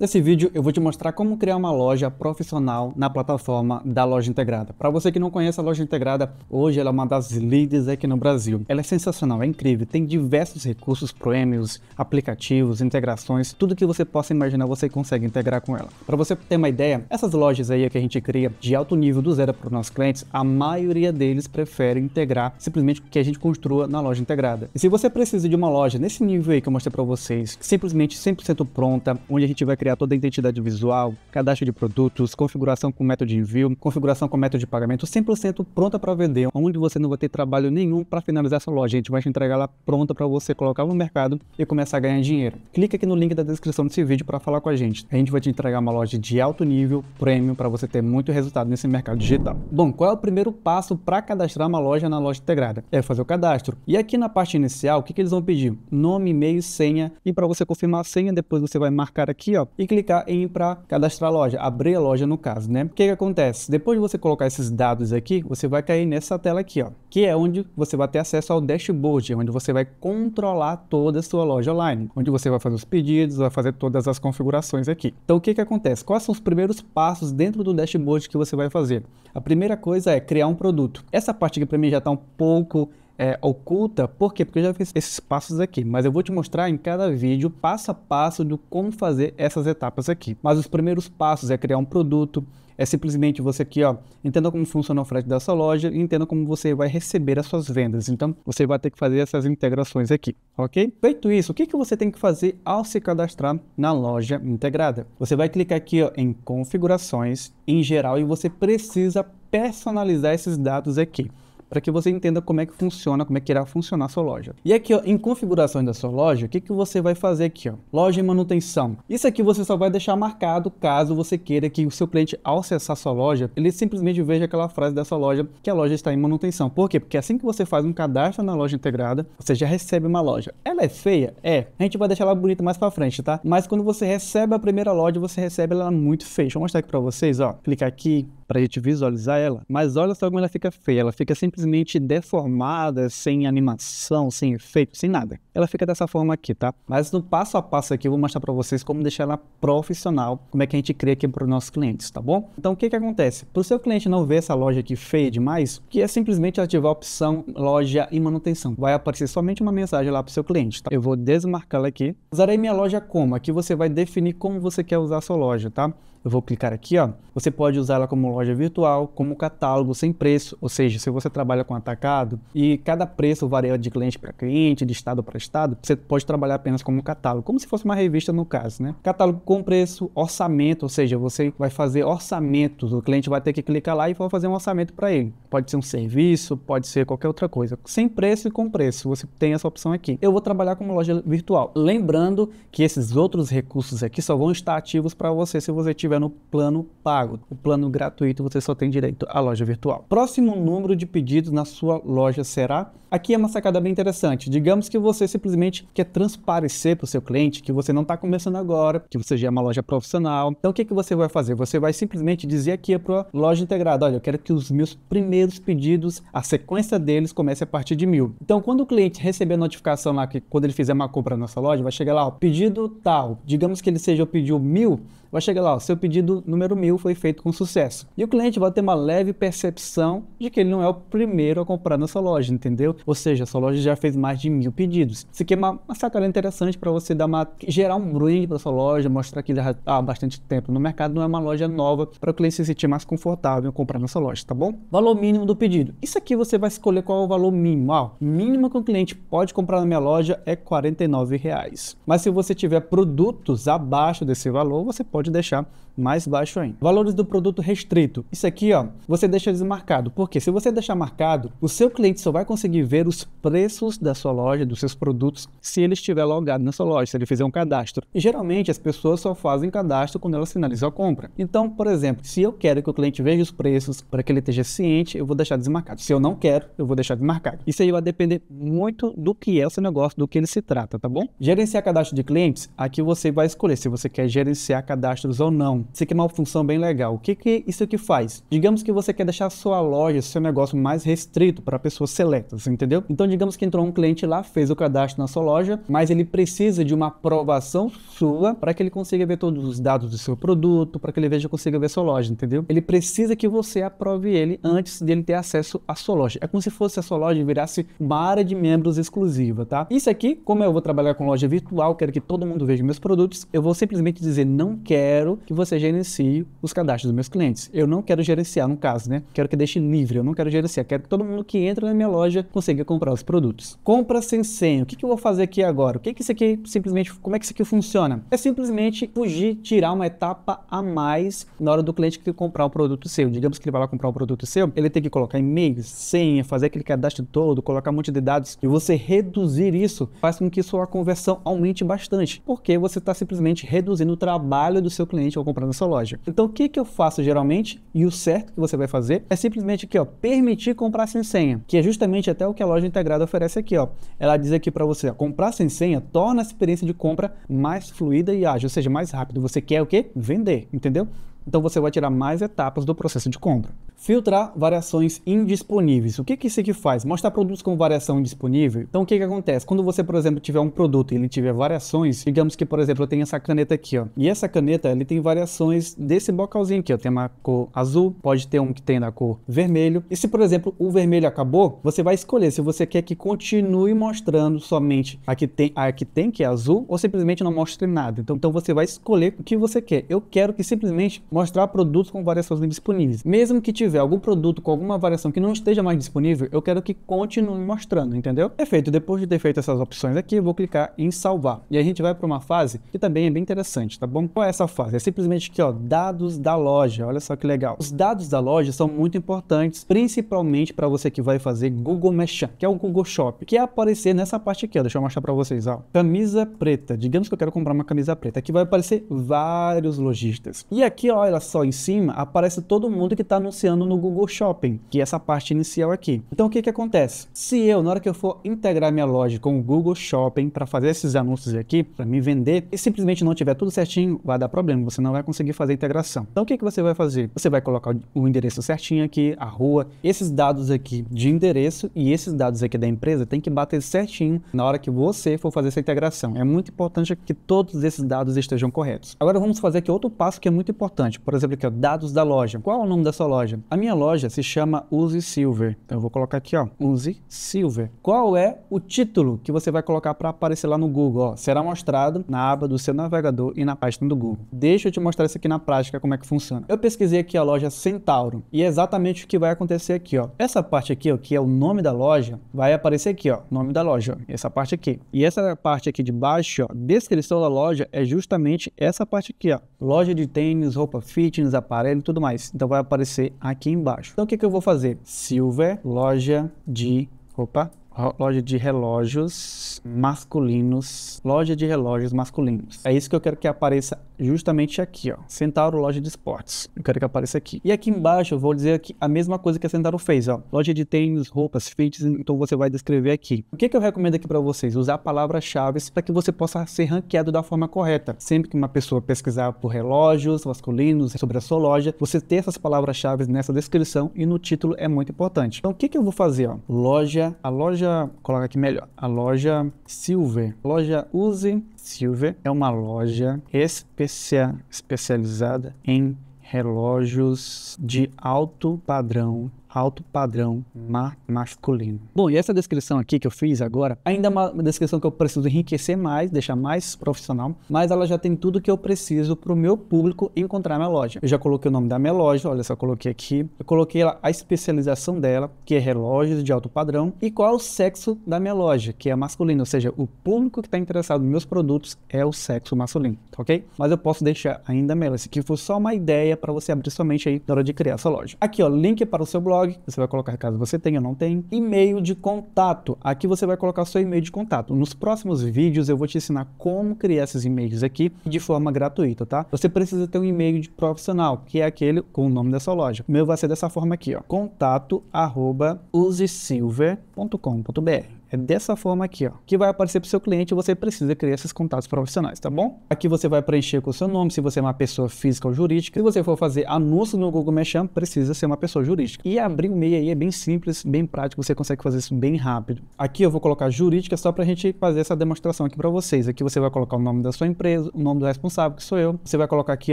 Nesse vídeo eu vou te mostrar como criar uma loja profissional na plataforma da Loja Integrada. Para você que não conhece a Loja Integrada, hoje ela é uma das líderes aqui no Brasil. Ela é sensacional, é incrível, tem diversos recursos prêmios, aplicativos, integrações, tudo que você possa imaginar você consegue integrar com ela. Para você ter uma ideia, essas lojas aí que a gente cria de alto nível do zero para os nossos clientes, a maioria deles prefere integrar simplesmente o que a gente construa na Loja Integrada. E se você precisa de uma loja nesse nível aí que eu mostrei para vocês, simplesmente 100% pronta, onde a gente vai criar criar toda a identidade visual, cadastro de produtos, configuração com método de envio, configuração com método de pagamento, 100% pronta para vender, onde você não vai ter trabalho nenhum para finalizar essa loja. A gente vai te entregar ela pronta para você colocar no mercado e começar a ganhar dinheiro. Clica aqui no link da descrição desse vídeo para falar com a gente. A gente vai te entregar uma loja de alto nível, premium, para você ter muito resultado nesse mercado digital. Bom, qual é o primeiro passo para cadastrar uma loja na loja integrada? É fazer o cadastro. E aqui na parte inicial, o que, que eles vão pedir? Nome, e-mail, senha. E para você confirmar a senha, depois você vai marcar aqui, ó, e clicar em para cadastrar a loja, abrir a loja no caso, né? O que, que acontece? Depois de você colocar esses dados aqui, você vai cair nessa tela aqui, ó, que é onde você vai ter acesso ao dashboard, onde você vai controlar toda a sua loja online, onde você vai fazer os pedidos, vai fazer todas as configurações aqui. Então o que, que acontece? Quais são os primeiros passos dentro do dashboard que você vai fazer? A primeira coisa é criar um produto. Essa parte aqui para mim já está um pouco é, oculta, por quê? Porque eu já fiz esses passos aqui, mas eu vou te mostrar em cada vídeo passo a passo do como fazer essas etapas aqui. Mas os primeiros passos é criar um produto, é simplesmente você aqui, ó, entenda como funciona o frete dessa loja e entenda como você vai receber as suas vendas. Então, você vai ter que fazer essas integrações aqui, ok? Feito isso, o que, que você tem que fazer ao se cadastrar na loja integrada? Você vai clicar aqui ó, em configurações, em geral, e você precisa personalizar esses dados aqui para que você entenda como é que funciona, como é que irá funcionar a sua loja. E aqui, ó, em configurações da sua loja, o que, que você vai fazer aqui? Ó? Loja e manutenção. Isso aqui você só vai deixar marcado caso você queira que o seu cliente, ao acessar sua loja, ele simplesmente veja aquela frase dessa loja que a loja está em manutenção. Por quê? Porque assim que você faz um cadastro na loja integrada, você já recebe uma loja. Ela é feia? É. A gente vai deixar ela bonita mais para frente, tá? Mas quando você recebe a primeira loja, você recebe ela muito feia. Deixa eu mostrar aqui para vocês, ó. Clicar aqui, para a gente visualizar ela. Mas olha só como ela fica feia. Ela fica simplesmente deformada, sem animação, sem efeito, sem nada. Ela fica dessa forma aqui, tá? Mas no passo a passo aqui eu vou mostrar para vocês como deixar ela profissional, como é que a gente cria aqui para os nossos clientes, tá bom? Então o que que acontece? Para o seu cliente não ver essa loja aqui feia demais, que é simplesmente ativar a opção loja e manutenção. Vai aparecer somente uma mensagem lá para o seu cliente, tá? Eu vou desmarcá-la aqui. Usarei minha loja como? Aqui você vai definir como você quer usar a sua loja, tá? Eu vou clicar aqui, ó. Você pode usar ela como loja virtual, como catálogo sem preço, ou seja, se você trabalha com atacado e cada preço varia de cliente para cliente, de estado para estado, você pode trabalhar apenas como catálogo, como se fosse uma revista no caso, né? Catálogo com preço, orçamento, ou seja, você vai fazer orçamentos, o cliente vai ter que clicar lá e vai fazer um orçamento para ele. Pode ser um serviço, pode ser qualquer outra coisa. Sem preço e com preço, você tem essa opção aqui. Eu vou trabalhar como loja virtual. Lembrando que esses outros recursos aqui só vão estar ativos para você se você tiver estiver no plano pago. O plano gratuito você só tem direito à loja virtual. Próximo número de pedidos na sua loja será? Aqui é uma sacada bem interessante. Digamos que você simplesmente quer transparecer para o seu cliente que você não está começando agora, que você já é uma loja profissional. Então o que, que você vai fazer? Você vai simplesmente dizer aqui para a loja integrada, olha, eu quero que os meus primeiros pedidos, a sequência deles comece a partir de mil. Então quando o cliente receber a notificação lá que quando ele fizer uma compra na nossa loja, vai chegar lá, ó, pedido tal. Digamos que ele seja o pedido mil, vai chegar lá, ó, seu pedido número mil foi feito com sucesso. E o cliente vai ter uma leve percepção de que ele não é o primeiro a comprar na sua loja, entendeu? Ou seja, a sua loja já fez mais de mil pedidos. Isso aqui é uma, uma sacada interessante para você dar uma, gerar um brand para sua loja, mostrar que já há bastante tempo no mercado, não é uma loja nova, para o cliente se sentir mais confortável comprar na sua loja, tá bom? Valor mínimo do pedido. Isso aqui você vai escolher qual é o valor mínimo. Ah, mínimo que o cliente pode comprar na minha loja é R$ reais. Mas se você tiver produtos abaixo desse valor, você pode deixar mais baixo ainda. Valores do produto restrito. Isso aqui, ó, você deixa desmarcado. Porque se você deixar marcado, o seu cliente só vai conseguir ver os preços da sua loja, dos seus produtos, se ele estiver logado na sua loja, se ele fizer um cadastro. E geralmente as pessoas só fazem cadastro quando elas finalizam a compra. Então, por exemplo, se eu quero que o cliente veja os preços para que ele esteja ciente, eu vou deixar desmarcado. Se eu não quero, eu vou deixar desmarcado. Isso aí vai depender muito do que é o seu negócio, do que ele se trata, tá bom? Gerenciar cadastro de clientes, aqui você vai escolher se você quer gerenciar cadastros ou não. Isso aqui é uma função bem legal. O que, que isso aqui faz? Digamos que você quer deixar a sua loja, seu negócio mais restrito para pessoas seletas, entendeu? Então, digamos que entrou um cliente lá, fez o cadastro na sua loja, mas ele precisa de uma aprovação sua para que ele consiga ver todos os dados do seu produto, para que ele veja consiga ver sua loja, entendeu? Ele precisa que você aprove ele antes dele ter acesso à sua loja. É como se fosse a sua loja virasse uma área de membros exclusiva, tá? Isso aqui, como eu vou trabalhar com loja virtual, quero que todo mundo veja meus produtos, eu vou simplesmente dizer não quero que você gerencie os cadastros dos meus clientes. Eu não quero gerenciar, no caso, né? Quero que deixe livre, eu não quero gerenciar, quero que todo mundo que entra na minha loja consiga comprar os produtos. Compra sem senha. O que, que eu vou fazer aqui agora? O que, que isso aqui simplesmente, como é que isso aqui funciona? É simplesmente fugir, tirar uma etapa a mais na hora do cliente que comprar um produto seu. Digamos que ele vai lá comprar um produto seu, ele tem que colocar e-mail, senha, fazer aquele cadastro todo, colocar um monte de dados e você reduzir isso faz com que sua conversão aumente bastante, porque você está simplesmente reduzindo o trabalho do seu cliente ao comprar na sua loja. Então o que, que eu faço geralmente e o certo que você vai fazer é simplesmente aqui, ó, permitir comprar sem senha, que é justamente até o que a loja integrada oferece aqui, ó. Ela diz aqui para você, ó, comprar sem senha torna a experiência de compra mais fluida e ágil, ou seja, mais rápido. Você quer o quê? Vender, entendeu? Então você vai tirar mais etapas do processo de compra. Filtrar variações indisponíveis. O que, que isso aqui faz? Mostrar produtos com variação indisponível. Então o que, que acontece? Quando você, por exemplo, tiver um produto e ele tiver variações, digamos que, por exemplo, eu tenho essa caneta aqui, ó. E essa caneta, ele tem variações desse bocalzinho aqui, ó. Tem uma cor azul, pode ter um que tem na cor vermelho. E se, por exemplo, o vermelho acabou, você vai escolher se você quer que continue mostrando somente a que tem, a que tem, que é azul, ou simplesmente não mostre nada. Então, então você vai escolher o que você quer. Eu quero que simplesmente mostrar produtos com variações indisponíveis. Mesmo que tiver algum produto com alguma variação que não esteja mais disponível, eu quero que continue mostrando, entendeu? Perfeito, depois de ter feito essas opções aqui, eu vou clicar em salvar. E a gente vai para uma fase que também é bem interessante, tá bom? Qual é essa fase? É simplesmente aqui, ó, dados da loja. Olha só que legal. Os dados da loja são muito importantes, principalmente para você que vai fazer Google Merchant, que é o Google Shop, que é aparecer nessa parte aqui, ó. Deixa eu mostrar para vocês, ó. Camisa preta. Digamos que eu quero comprar uma camisa preta. Aqui vai aparecer vários lojistas. E aqui, ó, olha só, em cima aparece todo mundo que está anunciando no Google Shopping, que é essa parte inicial aqui. Então o que que acontece? Se eu, na hora que eu for integrar minha loja com o Google Shopping para fazer esses anúncios aqui, para me vender, e simplesmente não tiver tudo certinho, vai dar problema, você não vai conseguir fazer a integração. Então o que que você vai fazer? Você vai colocar o endereço certinho aqui, a rua, esses dados aqui de endereço e esses dados aqui da empresa tem que bater certinho na hora que você for fazer essa integração. É muito importante que todos esses dados estejam corretos. Agora vamos fazer aqui outro passo que é muito importante. Por exemplo, aqui, ó, dados da loja. Qual é o nome da sua loja? A minha loja se chama Use Silver. Então eu vou colocar aqui, ó, Use Silver. Qual é o título que você vai colocar para aparecer lá no Google? Ó, será mostrado na aba do seu navegador e na página do Google. Deixa eu te mostrar isso aqui na prática, como é que funciona. Eu pesquisei aqui a loja Centauro e é exatamente o que vai acontecer aqui, ó. Essa parte aqui, ó, que é o nome da loja, vai aparecer aqui, ó, nome da loja, ó, essa parte aqui. E essa parte aqui de baixo, ó, descrição da loja é justamente essa parte aqui, ó. Loja de tênis, roupa fitness, aparelho e tudo mais. Então vai aparecer aqui embaixo. Então o que, que eu vou fazer? Silver, loja de roupa loja de relógios masculinos, loja de relógios masculinos. É isso que eu quero que apareça justamente aqui, ó. Centauro loja de esportes. Eu quero que apareça aqui. E aqui embaixo eu vou dizer aqui a mesma coisa que a Centauro fez, ó. Loja de tênis, roupas, fits, então você vai descrever aqui. O que, que eu recomendo aqui para vocês? Usar palavras-chave para que você possa ser ranqueado da forma correta. Sempre que uma pessoa pesquisar por relógios masculinos sobre a sua loja, você ter essas palavras-chave nessa descrição e no título é muito importante. Então o que, que eu vou fazer, ó? Loja, a loja, coloca aqui melhor. A loja Silver, loja Use Silver é uma loja especia especializada em relógios de alto padrão alto padrão ma masculino. Bom, e essa descrição aqui que eu fiz agora, ainda é uma descrição que eu preciso enriquecer mais, deixar mais profissional, mas ela já tem tudo que eu preciso para o meu público encontrar minha loja. Eu já coloquei o nome da minha loja, olha só, coloquei aqui. Eu coloquei a especialização dela, que é relógios de alto padrão, e qual é o sexo da minha loja, que é masculino, ou seja, o público que está interessado nos meus produtos é o sexo masculino, tá ok? Mas eu posso deixar ainda melhor. Esse aqui foi só uma ideia para você abrir sua mente aí na hora de criar sua loja. Aqui, ó, link para o seu blog blog, você vai colocar caso você tenha ou não tenha. E-mail de contato, aqui você vai colocar seu e-mail de contato. Nos próximos vídeos eu vou te ensinar como criar esses e-mails aqui de forma gratuita, tá? Você precisa ter um e-mail de profissional, que é aquele com o nome da sua loja. O meu vai ser dessa forma aqui, ó, contato arroba usesilver.com.br É dessa forma aqui, ó, que vai aparecer para o seu cliente você precisa criar esses contatos profissionais, tá bom? Aqui você vai preencher com o seu nome, se você é uma pessoa física ou jurídica. Se você for fazer anúncio no Google Merchant, precisa ser uma pessoa jurídica. E abrir o MEI aí é bem simples, bem prático, você consegue fazer isso bem rápido. Aqui eu vou colocar jurídica só para a gente fazer essa demonstração aqui para vocês. Aqui você vai colocar o nome da sua empresa, o nome do responsável, que sou eu. Você vai colocar aqui,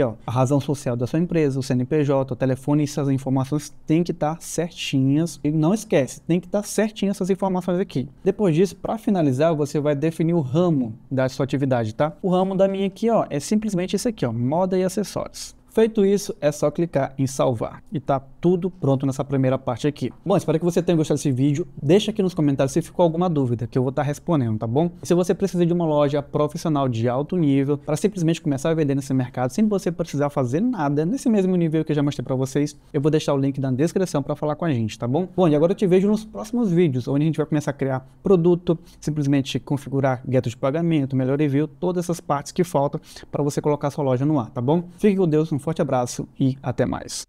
ó, a razão social da sua empresa, o CNPJ, o telefone, essas informações têm que estar tá certinhas. E não esquece, tem que estar tá certinhas essas informações aqui. Depois disso, para finalizar, você vai definir o ramo da sua atividade, tá? O ramo da minha aqui, ó, é simplesmente esse aqui, ó, moda e acessórios. Feito isso, é só clicar em salvar e tá tudo pronto nessa primeira parte aqui. Bom, espero que você tenha gostado desse vídeo. Deixa aqui nos comentários se ficou alguma dúvida, que eu vou estar tá respondendo, tá bom? se você precisa de uma loja profissional de alto nível para simplesmente começar a vender nesse mercado sem você precisar fazer nada nesse mesmo nível que eu já mostrei para vocês, eu vou deixar o link na descrição para falar com a gente, tá bom? Bom, e agora eu te vejo nos próximos vídeos, onde a gente vai começar a criar produto, simplesmente configurar gueto de pagamento, melhor review, todas essas partes que faltam para você colocar sua loja no ar, tá bom? Fique com Deus, um forte abraço e até mais.